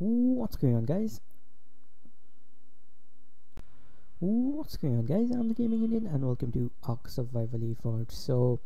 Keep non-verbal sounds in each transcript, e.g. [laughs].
What's going on guys? What's going on guys? I'm the Gaming Indian and welcome to Ark Survival Evolved. So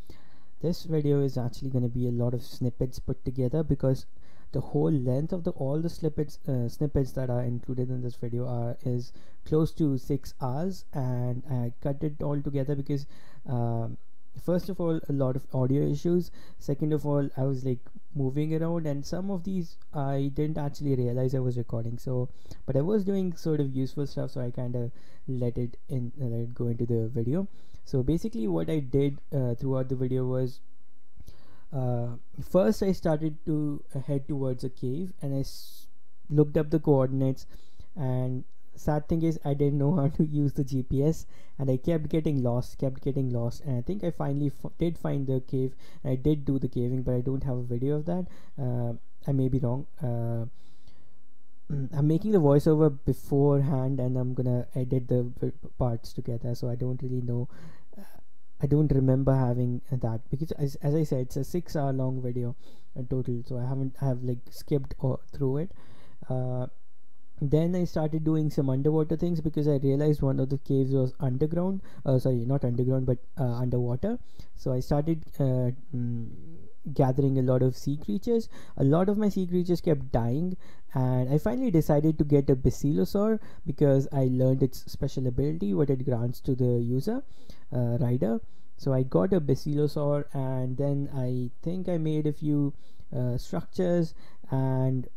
this video is actually going to be a lot of snippets put together because the whole length of the all the snippets uh, snippets that are included in this video are is close to six hours and I cut it all together because um, first of all a lot of audio issues second of all I was like moving around and some of these I didn't actually realize I was recording. So but I was doing sort of useful stuff so I kind of let it in uh, let it go into the video. So basically what I did uh, throughout the video was uh, first I started to head towards a cave and I looked up the coordinates and sad thing is I didn't know how to [laughs] use the GPS and I kept getting lost kept getting lost and I think I finally did find the cave I did do the caving but I don't have a video of that. Uh, I may be wrong. Uh, [clears throat] I'm making the voiceover beforehand and I'm gonna edit the parts together so I don't really know. I don't remember having that because as, as I said it's a six hour long video in total so I haven't I have like skipped or through it. Uh, then I started doing some underwater things because I realized one of the caves was underground. Uh, sorry not underground but uh, underwater. So I started uh, mm, gathering a lot of sea creatures. A lot of my sea creatures kept dying and I finally decided to get a basilosaur because I learned its special ability what it grants to the user uh, rider. So I got a basilosaur and then I think I made a few uh, structures and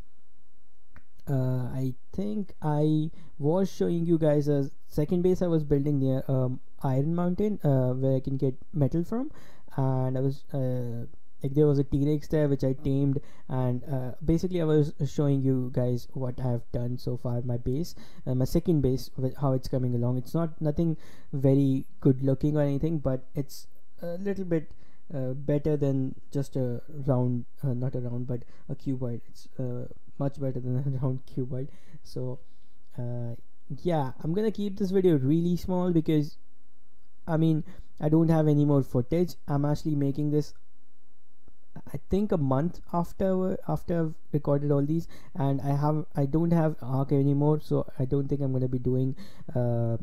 uh, I think I was showing you guys a second base I was building near um, Iron Mountain uh, where I can get metal from. And I was uh, like there was a T-Rex there which I tamed. And uh, basically I was showing you guys what I have done so far my base uh, my second base how it's coming along. It's not nothing very good looking or anything but it's a little bit uh, better than just a round not a round but a cuboid it's much better than [laughs] a round cuboid so uh, yeah i'm gonna keep this video really small because i mean i don't have any more footage. I'm actually making this I think a month after after I've recorded all these. And I have I don't have Ark anymore so I don't think I'm gonna be doing uh,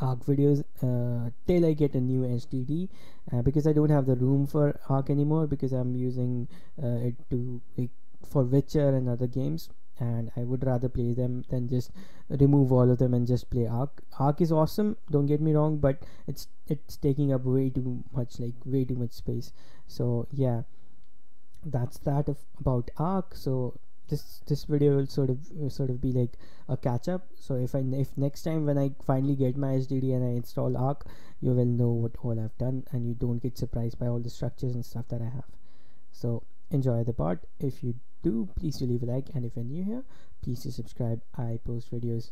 Ark videos uh, till I get a new HDD uh, because I don't have the room for Ark anymore because I'm using uh, it to like, for Witcher and other games and I would rather play them than just remove all of them and just play Ark. Ark is awesome, don't get me wrong, but it's it's taking up way too much, like way too much space. So yeah, that's that of, about Ark. So this this video will sort of sort of be like a catch up. So if I if next time when I finally get my HDD and I install Ark, you will know what all I've done and you don't get surprised by all the structures and stuff that I have. So enjoy the part. If you do, please do leave a like, and if you're new here, please do subscribe. I post videos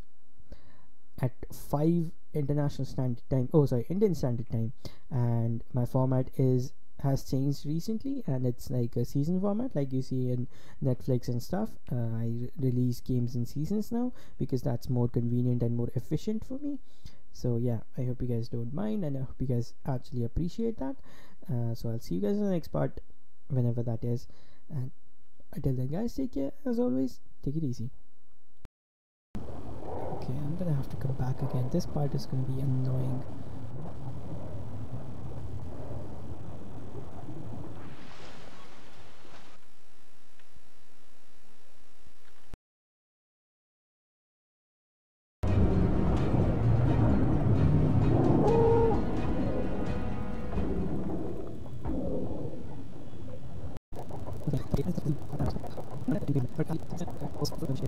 at 5 international standard time. Oh sorry indian standard time. And my format is has changed recently and it's like a season format like you see in netflix and stuff. Uh, i release games in seasons now because that's more convenient and more efficient for me. So yeah i hope you guys don't mind and i hope you guys actually appreciate that. Uh, so i'll see you guys in the next part whenever that is. And until then guys take care as always. Take it easy. Okay i'm gonna have to come back again. This part is gonna be annoying